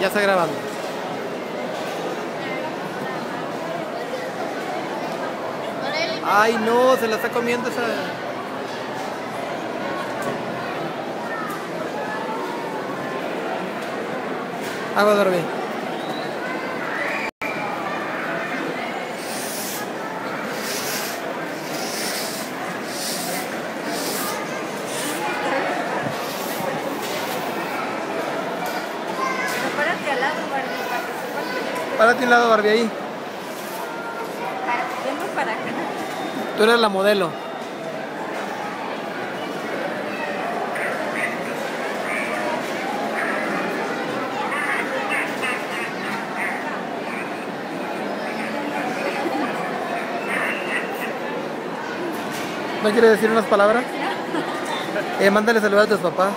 Ya está grabando. Ay, no, se la está comiendo esa. Agua dormir. Lado, Barbie, para que sepan yo Párate un lado, Barbie, ahí. Vengo para acá. Tú eres la modelo. ¿No quieres decir unas palabras? Eh, mándale saludar a tus papás.